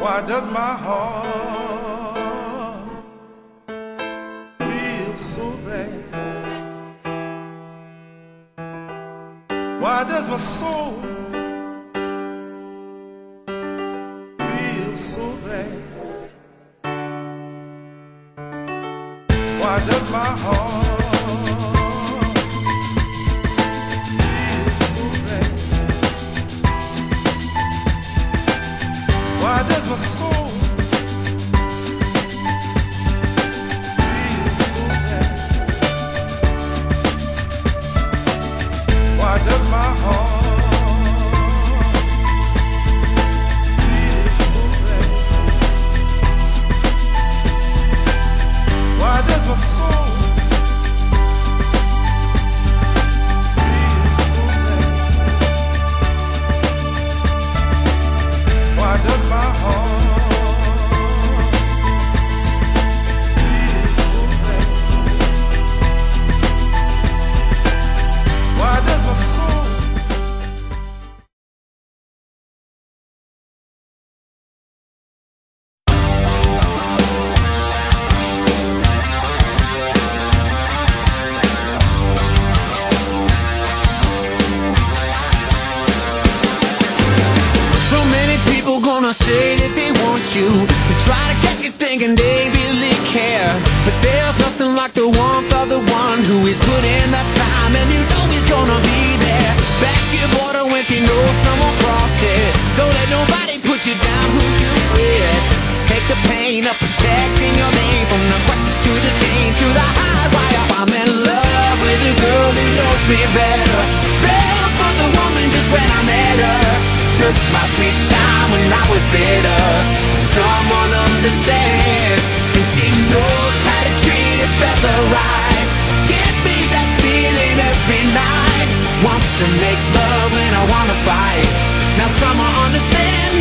Why does my heart Why does my soul feel so bad? Why does my heart feel so bad? Why does my soul gonna say that they want you. To try to get you thinking they really care. But there's nothing like the warmth of the one who is put in the time. And you know he's gonna be there. Back your border when she knows someone crossed it. Don't let nobody put you down who you with. Take the pain of protecting your name From the quacks to the game to the high wire I'm in love with a girl who knows me better. Fell for the woman just when I met her Took my sweet time when I was bitter. Someone understands And she knows how to treat a feather right. Give me that feeling every night. Wants to make love when I wanna fight. Now someone understand me